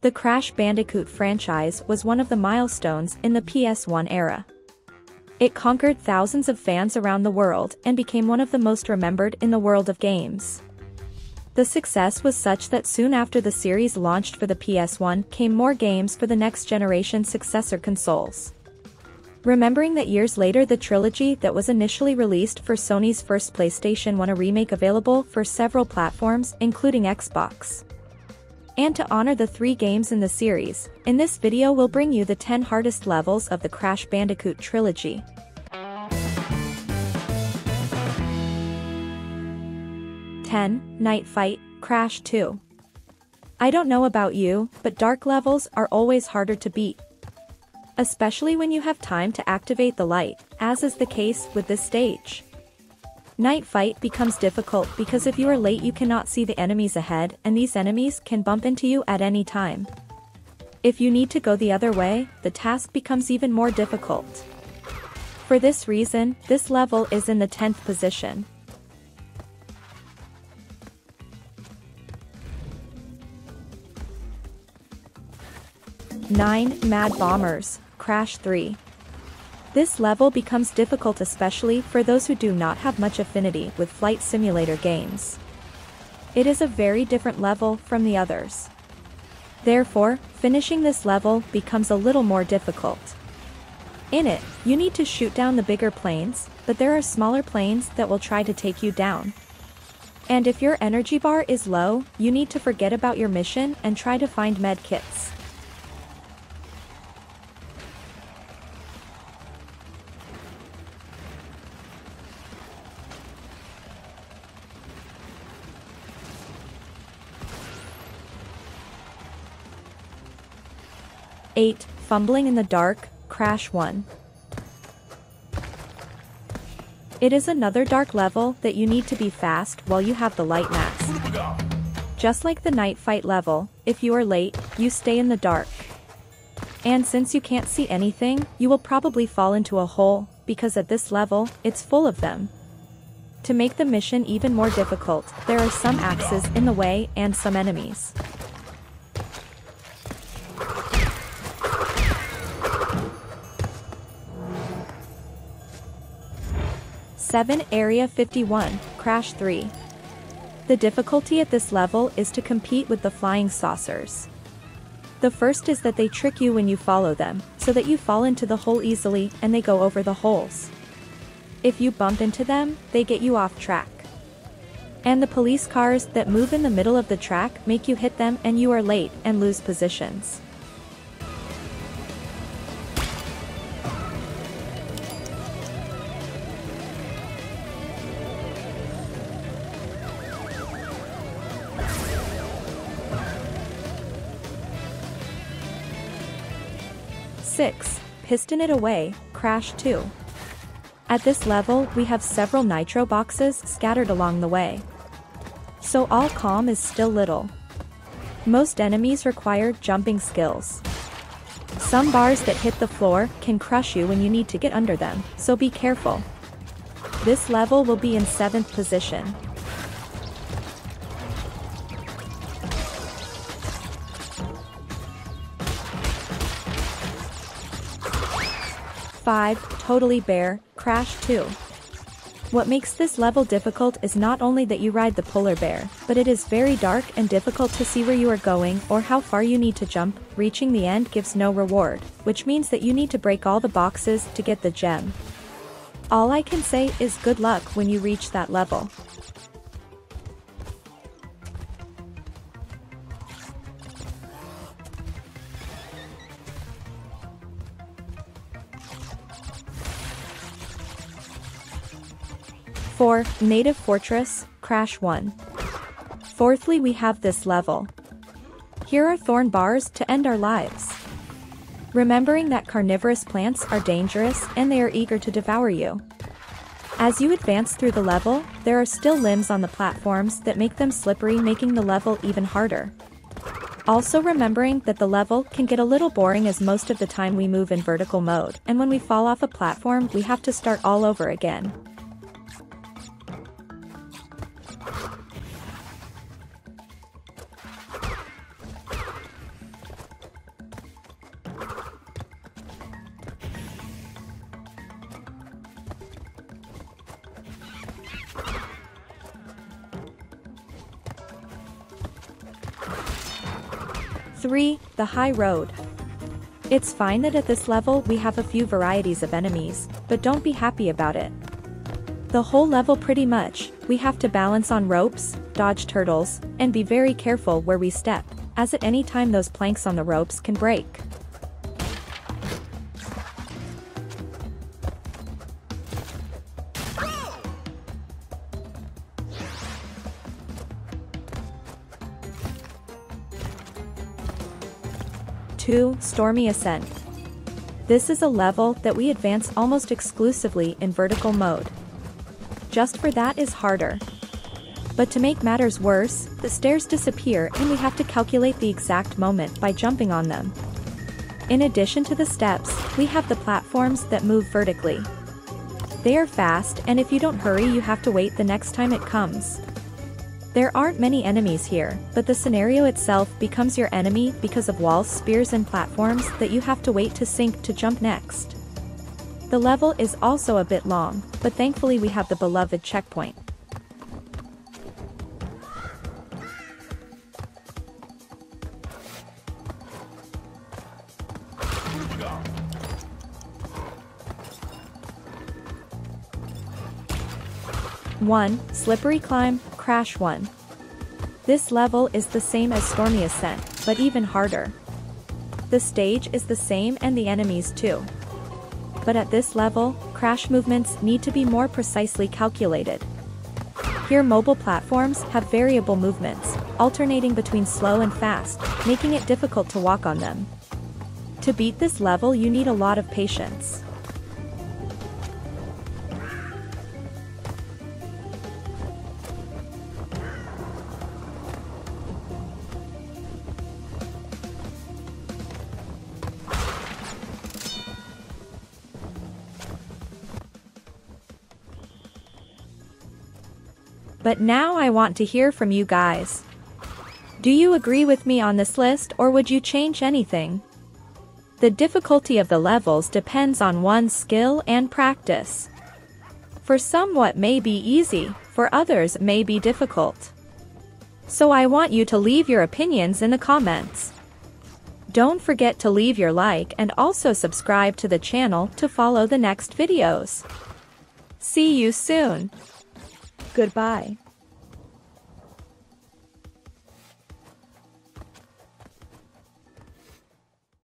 The Crash Bandicoot franchise was one of the milestones in the PS1 era. It conquered thousands of fans around the world and became one of the most remembered in the world of games. The success was such that soon after the series launched for the PS1 came more games for the next generation successor consoles. Remembering that years later the trilogy that was initially released for Sony's first PlayStation won a remake available for several platforms including Xbox. And to honor the three games in the series, in this video we'll bring you the 10 hardest levels of the Crash Bandicoot trilogy. Ten, Night Fight, Crash 2. I don't know about you, but dark levels are always harder to beat. Especially when you have time to activate the light, as is the case with this stage. Night fight becomes difficult because if you are late you cannot see the enemies ahead and these enemies can bump into you at any time. If you need to go the other way, the task becomes even more difficult. For this reason, this level is in the 10th position. Nine Mad Bombers, Crash 3. This level becomes difficult especially for those who do not have much affinity with flight simulator games. It is a very different level from the others. Therefore, finishing this level becomes a little more difficult. In it, you need to shoot down the bigger planes, but there are smaller planes that will try to take you down. And if your energy bar is low, you need to forget about your mission and try to find med 8. Fumbling in the Dark, Crash 1. It is another dark level that you need to be fast while you have the light mask. Just like the night fight level, if you are late, you stay in the dark. And since you can't see anything, you will probably fall into a hole, because at this level, it's full of them. To make the mission even more difficult, there are some axes in the way and some enemies. 7 Area 51, Crash 3. The difficulty at this level is to compete with the flying saucers. The first is that they trick you when you follow them, so that you fall into the hole easily and they go over the holes. If you bump into them, they get you off track. And the police cars that move in the middle of the track make you hit them and you are late and lose positions. 6. Piston it away, Crash 2. At this level we have several nitro boxes scattered along the way. So all calm is still little. Most enemies require jumping skills. Some bars that hit the floor can crush you when you need to get under them, so be careful. This level will be in 7th position. 5, Totally Bear, Crash 2. What makes this level difficult is not only that you ride the polar bear, but it is very dark and difficult to see where you are going or how far you need to jump, reaching the end gives no reward, which means that you need to break all the boxes to get the gem. All I can say is good luck when you reach that level. 4. Native Fortress, Crash 1. Fourthly we have this level. Here are thorn bars to end our lives. Remembering that carnivorous plants are dangerous and they are eager to devour you. As you advance through the level, there are still limbs on the platforms that make them slippery making the level even harder. Also remembering that the level can get a little boring as most of the time we move in vertical mode, and when we fall off a platform we have to start all over again. 3. The High Road. It's fine that at this level we have a few varieties of enemies, but don't be happy about it. The whole level pretty much, we have to balance on ropes, dodge turtles, and be very careful where we step, as at any time those planks on the ropes can break. Two, Stormy Ascent. This is a level that we advance almost exclusively in vertical mode. Just for that is harder. But to make matters worse, the stairs disappear and we have to calculate the exact moment by jumping on them. In addition to the steps, we have the platforms that move vertically. They are fast and if you don't hurry you have to wait the next time it comes. There aren't many enemies here, but the scenario itself becomes your enemy because of walls, spears and platforms that you have to wait to sink to jump next. The level is also a bit long, but thankfully we have the beloved checkpoint. One, Slippery Climb, Crash 1. This level is the same as Stormy Ascent, but even harder. The stage is the same and the enemies too but at this level, crash movements need to be more precisely calculated. Here mobile platforms have variable movements, alternating between slow and fast, making it difficult to walk on them. To beat this level you need a lot of patience. But now I want to hear from you guys. Do you agree with me on this list or would you change anything? The difficulty of the levels depends on one's skill and practice. For some what may be easy, for others may be difficult. So I want you to leave your opinions in the comments. Don't forget to leave your like and also subscribe to the channel to follow the next videos. See you soon. Goodbye.